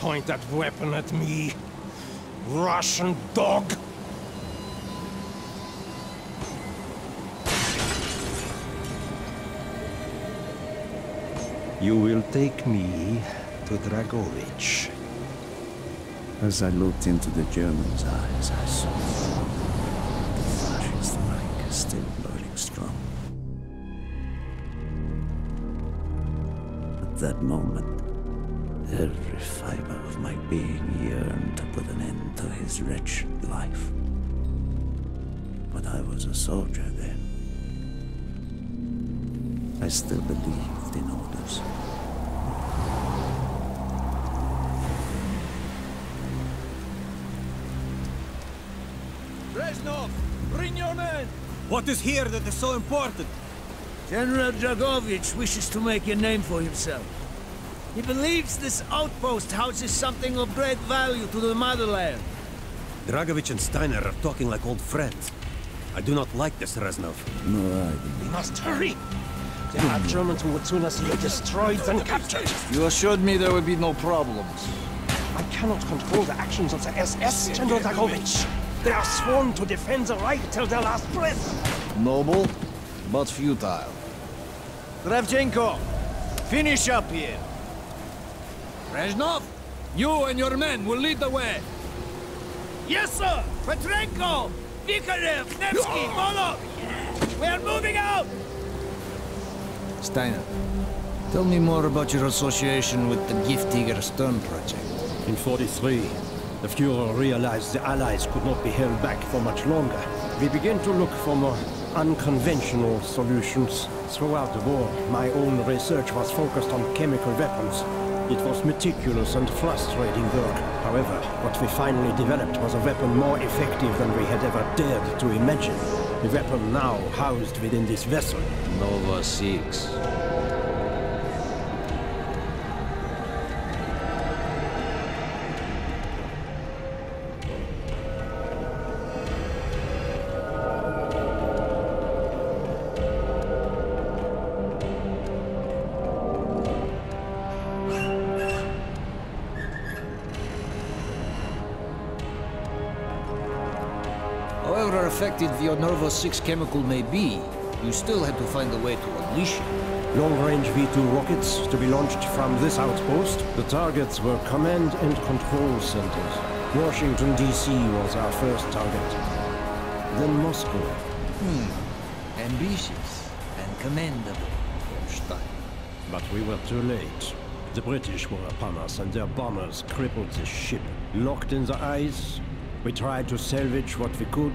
Do not point that weapon at me, Russian dog! You will take me to Dragovich. As I looked into the German's eyes, I saw the fascist Reich still burning strong. At that moment, every fiber of my being yearned to put an end to his wretched life. But I was a soldier then. I still believed in orders. Reznov, bring your men! What is here that is so important? General Dragovich wishes to make a name for himself. He believes this outpost houses something of great value to the motherland. Dragovich and Steiner are talking like old friends. I do not like this, Reznov. No, I do We must hurry! There are Germans who would sooner see you destroyed and captured. You assured me there would be no problems. I cannot control the actions of the SS, General Dragovich. They are sworn to defend the Reich till their last breath. Noble, but futile. Kravchenko, finish up here. Reznov, you and your men will lead the way. Yes, sir! Petrenko! Vikarev! Nevsky! Volok! We are moving out! Steiner, tell me more about your association with the Giftiger Stern project. In 43, the Fuhrer realized the Allies could not be held back for much longer. We began to look for more unconventional solutions. Throughout the war, my own research was focused on chemical weapons. It was meticulous and frustrating work. However, what we finally developed was a weapon more effective than we had ever dared to imagine. The weapon now housed within this vessel. Nova 6. Effective the Nova 6 chemical may be, you still had to find a way to unleash it. Long-range V-2 rockets to be launched from this outpost. The targets were command and control centers. Washington, D.C. was our first target. Then Moscow. Hmm. Ambitious and commendable. But we were too late. The British were upon us and their bombers crippled the ship. Locked in the ice, we tried to salvage what we could,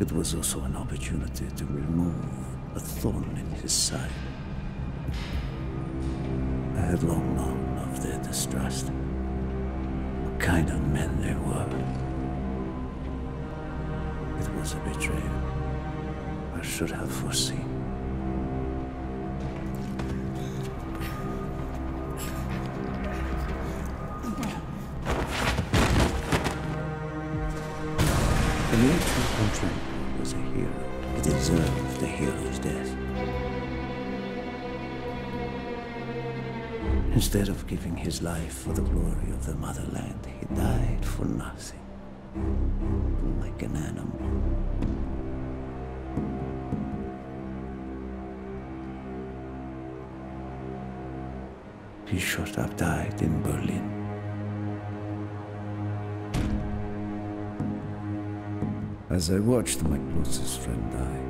It was also an opportunity to remove a thorn in his side. I had long known of their distrust. What kind of men they were. It was a betrayal. I should have foreseen. Death. Instead of giving his life for the glory of the motherland, he died for nothing. Like an animal. He should have died in Berlin. As I watched my closest friend die,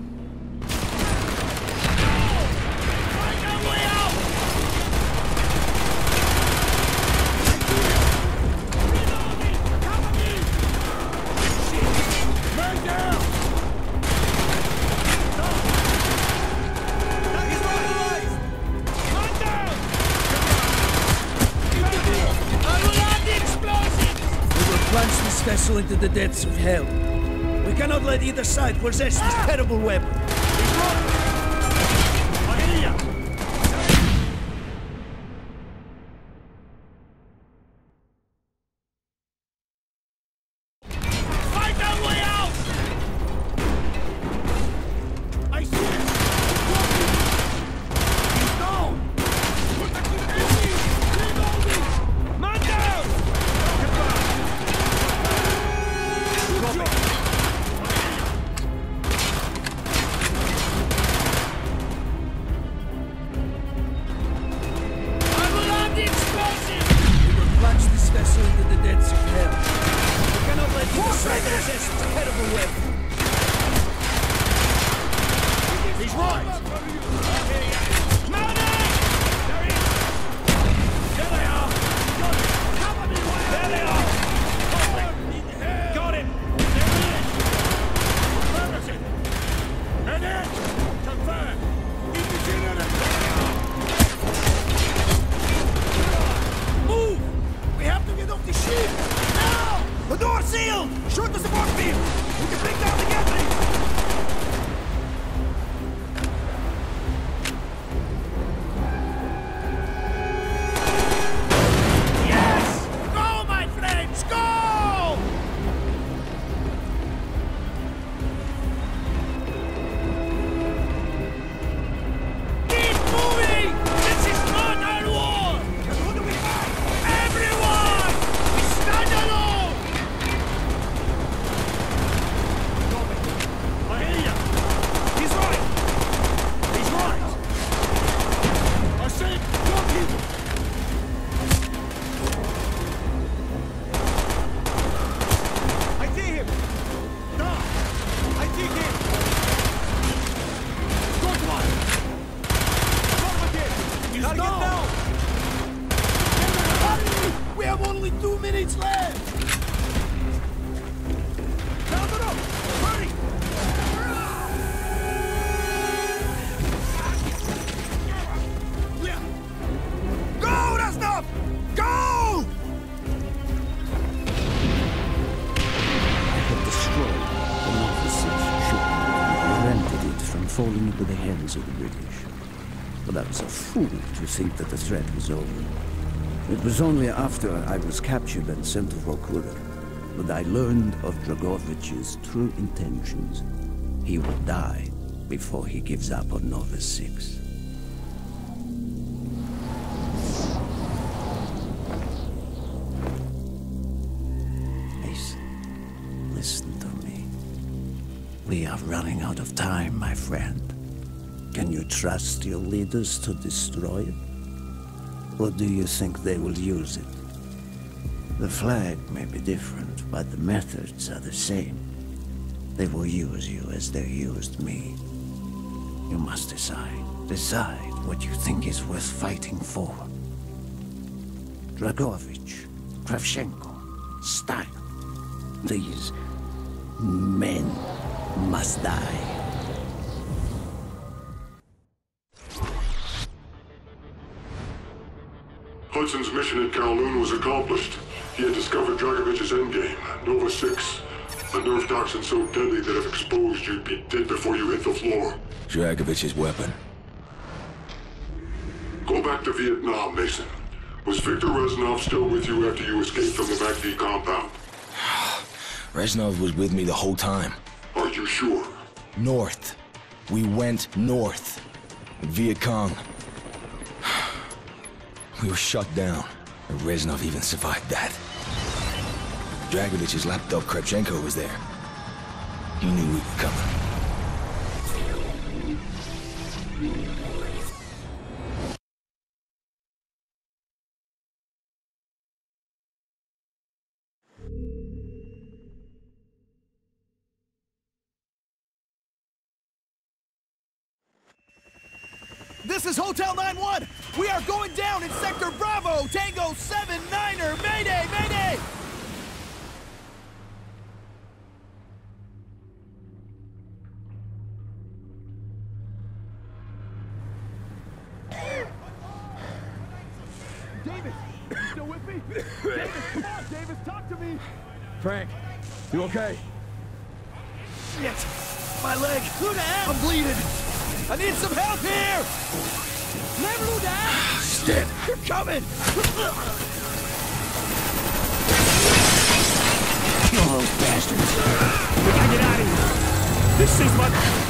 Into the depths of hell. We cannot let either side possess this terrible weapon. He's down! We have only two minutes left! Think that the threat was over. It was only after I was captured and sent to Vorkuta that I learned of Dragovich's true intentions. He will die before he gives up on Nova Six. Listen. Listen to me. We are running out of time, my friend. Can you trust your leaders to destroy it? Or do you think they will use it? The flag may be different, but the methods are the same. They will use you as they used me. You must decide. Decide what you think is worth fighting for. Dragovich, Kravchenko, Stein. These men must die. Hudson's mission at Kowloon was accomplished. He had discovered Dragovich's endgame, Nova 6. A nerve toxin so deadly that if exposed, you'd be dead before you hit the floor. Dragovich's weapon. Go back to Vietnam, Mason. Was Victor Reznov still with you after you escaped from the MACV compound? Reznov was with me the whole time. Are you sure? North. We went north. Viet Cong. We were shut down, and Reznov even survived that. Dragovich's lapdog Kravchenko was there. He knew we were coming. Hotel 9-1! We are going down in Sector Bravo! Tango 7-9er! Mayday! Mayday! Davis! Still with me? Davis, come on, Davis, talk to me! Frank, you okay? Shit! My leg! Ludan! I'm bleeding! I need some help here! Never You're coming! Kill those bastards. We gotta get out of here! This is what...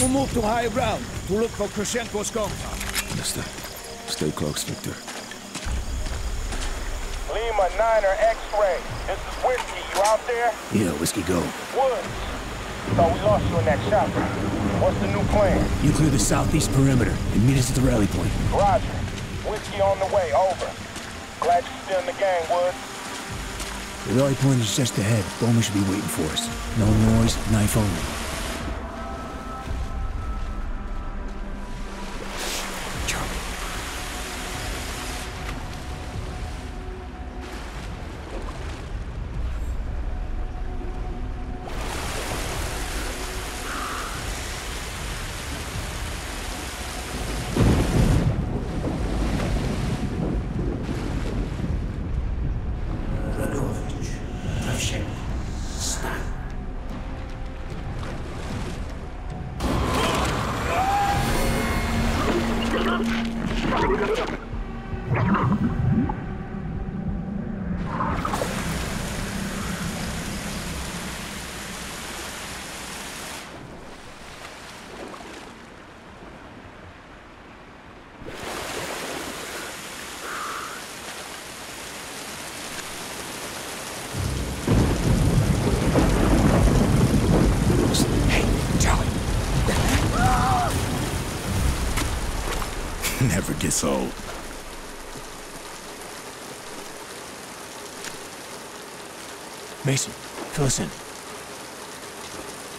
will move to higher ground to look for Kravchenko's compound. Mister, stay close, Victor. Lima 9er X-ray. This is Whiskey. You out there? Yeah, Whiskey, go. Woods. Thought we lost you in that shot. What's the new plan? You clear the southeast perimeter and meet us at the rally point. Roger. Whiskey on the way. Over. Glad you're still in the game, Woods. The rally point is just ahead. Bowman should be waiting for us. No noise, knife only. Never gets old. Mason, fill us in.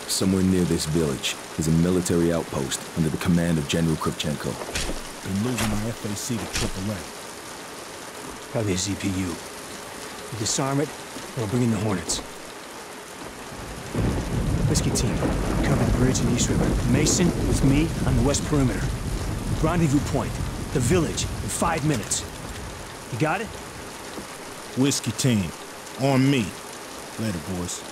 Somewhere near this village is a military outpost under the command of General Kravchenko. Been losing my FAC to AAA. Probably a ZPU. We disarm it, and we'll bring in the Hornets. Whiskey team, cover the bridge in East River. Mason, with me, on the west perimeter. Rendezvous point, the village, in five minutes. You got it? Whiskey team, on me. Later, boys.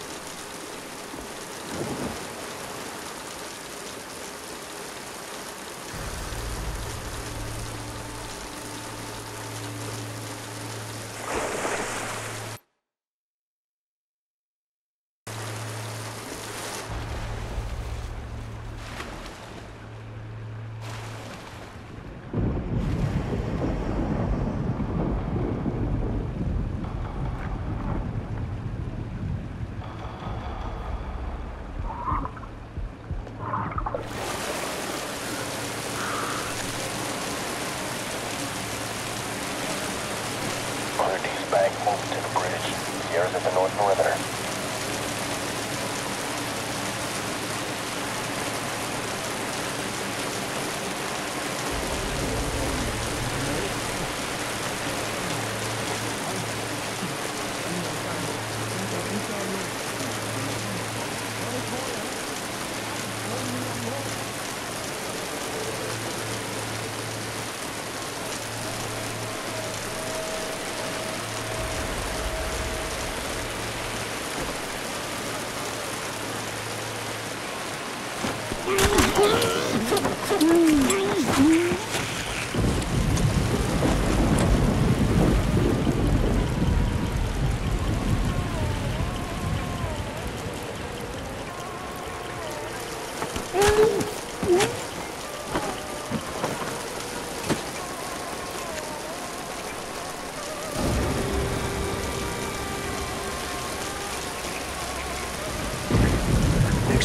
Ortiz bank moved to the bridge. Sierra's at the north perimeter.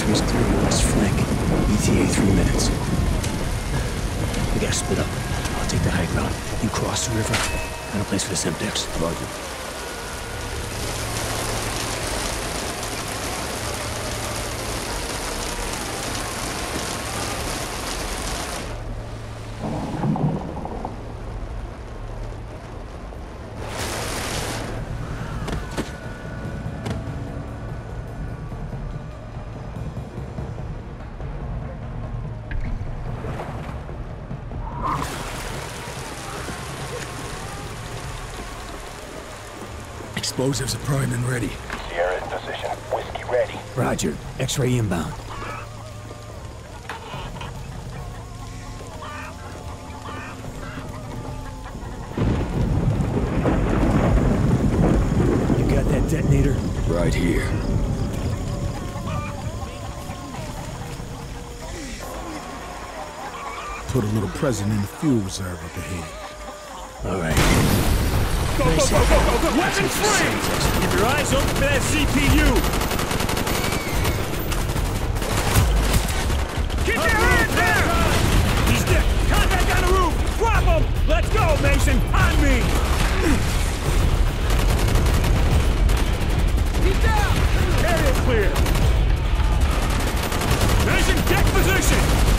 X-rays clear west flank. ETA three minutes. We gotta split up. I'll take the high ground. You cross the river. Find a place for the Semtex. Roger. Explosives are primed and ready. Sierra in position. Whiskey ready. Roger. X-ray inbound. You got that detonator? Right here. Put a little present in the fuel reserve up ahead. All right. Go, go, go, go, go, go! Weapon free! Keep your eyes open for that ZPU! Get your hands there! He's dead! Contact on the roof! Drop him! Let's go, Mason! On me! He's down! Area clear! Mason, get position!